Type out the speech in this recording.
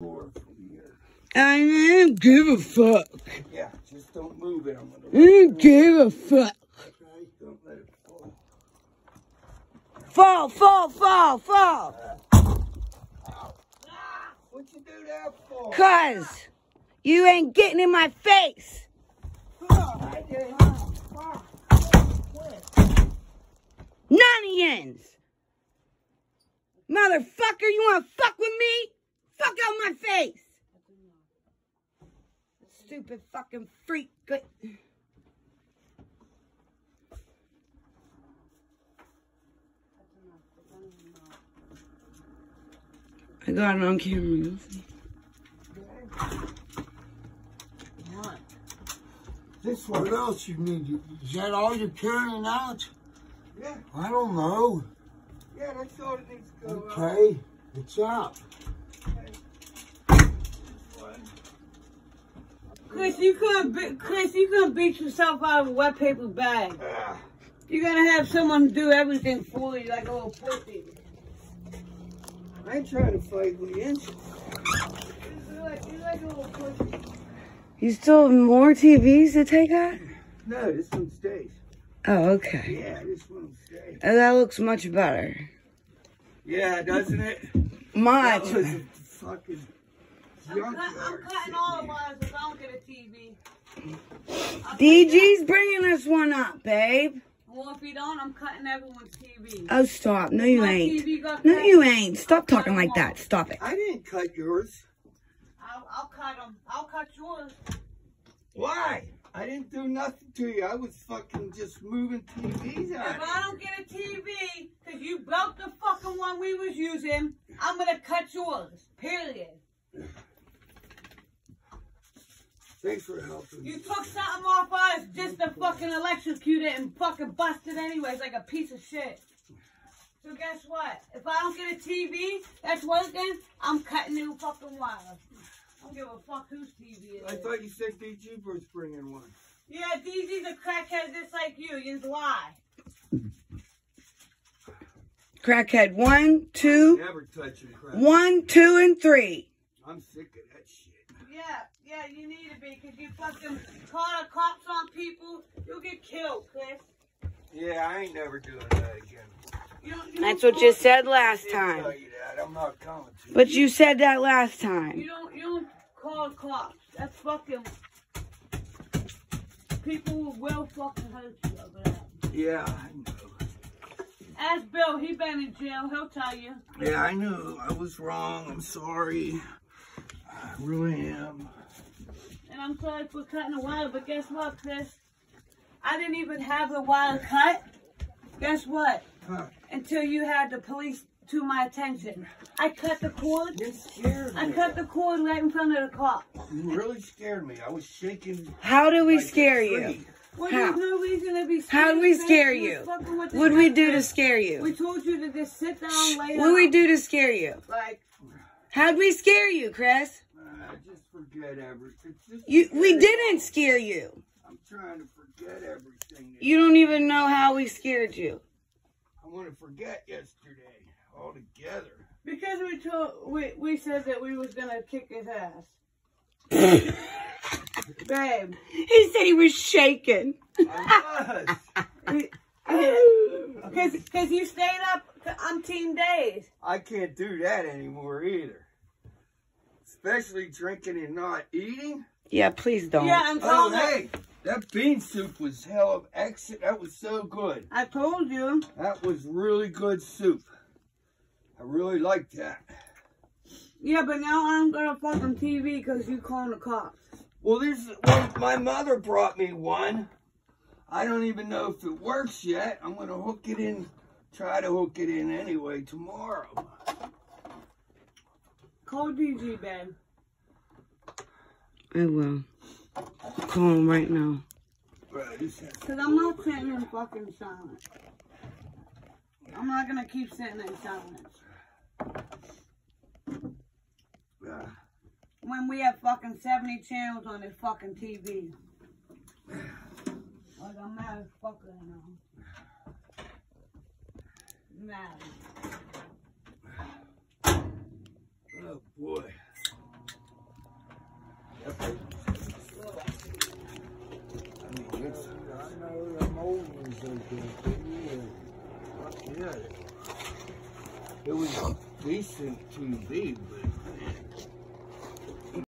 door from here. I don't give a fuck. Yeah, just don't move it. I'm I gonna. don't give a fuck. Okay, don't let it fall. Fall, fall, fall, fall. What'd you do that for? Cuz you ain't getting in my face. I. Nonians. Motherfucker, you wanna fuck with me? Fuck out my face. Stupid fucking freak. Good. I got it on camera. you'll see. This one. What else you need? Is that all you're carrying out? Yeah, I don't know. yeah, that's all it needs to go out. Okay, it's out. Chris, you couldn't be- Chris, you couldn't beat yourself out of a wet paper bag. Ah, You're gonna have someone do everything for you like a little pussy. I ain't trying to fight with you. You're like, you're like a little pussy. You still have more TVs to take out? No, this one stays. Oh, okay. Yeah, this one stays. Oh, that looks much better. Yeah, doesn't it? Much. That was a fucking I'm, cut, I'm cutting all the wires if I don't get a TV. DG's bringing us one up, babe. Well, if you don't, I'm cutting everyone's TV. Oh, stop. No, you My ain't. TV got No, cut. you ain't. Stop talking like that. Stop it. I didn't cut yours. I'll, I'll cut them. I'll cut yours. Why? I didn't do nothing to you. I was fucking just moving TVs out. If I don't get a TV, because you broke the fucking one we was using, I'm gonna cut yours. Period. Thanks for helping. You took something off us just to fucking electrocute it and fucking bust it anyways like a piece of shit. So guess what? If I don't get a TV that's working, I'm cutting new fucking wires. I don't give a fuck whose TV it I is. thought you said DG was bringing one. Yeah, DZ's a crackhead just like you. You just lie. Crackhead one, two, Never touching crap. one, two, and three. I'm sick of that shit. Yeah, yeah, you need to be because you fucking call the cops on people, you'll get killed, Chris. Yeah, I ain't never doing that again. You don't, you That's what you said last I tell time. you that. I'm not coming to. But you said that last time. You time. don't you don't call the cops. That's fucking people will fucking hurt you over that. Yeah, I know. Ask Bill, he been in jail, he'll tell you. Yeah, I knew. I was wrong. I'm sorry. I really am. And I'm sorry for cutting the wire, but guess what, Chris? I didn't even have the wire cut. Guess what? Huh. Until you had the police to my attention. I cut the cord. You scared me. I cut the cord right in front of the cop. You really scared me. I was shaking. How do we like scare you? Well, How? there's no reason to be How do we scare You you? was fucking with the What do we do to scare you? We told you to just sit down, lay What down. do we do to scare you? Like, How'd we scare you, Chris? Just forget everything. You, we didn't scare you. I'm trying to forget everything. that- You don't even know how we scared you. I want to forget yesterday altogether. because we told, we, we said that we was gonna kick his ass. Babe, He said he was shaking. I was. because cause you stayed up umpteen days. I can't do that anymore either. Especially drinking and not eating. Yeah, please don't. Yeah, I'm Oh, telling you. hey, that bean soup was hell of excellent. That was so good. I told you. That was really good soup. I really liked that. Yeah, but now I'm gonna fuck on TV because you calling the cops. Well, there's well, my mother brought me one. I don't even know if it works yet. I'm gonna hook it in, try to hook it in anyway tomorrow. Call DG, babe. I will. Call him right now. Right, this has- Because I'm not sitting in fucking silence. I'm not gonna keep sitting in silence. When we have fucking 70 channels on this fucking TV. Like I'm mad as fuck right now. Mad. oh boy. know, them old ones like that. It was decent to TV, but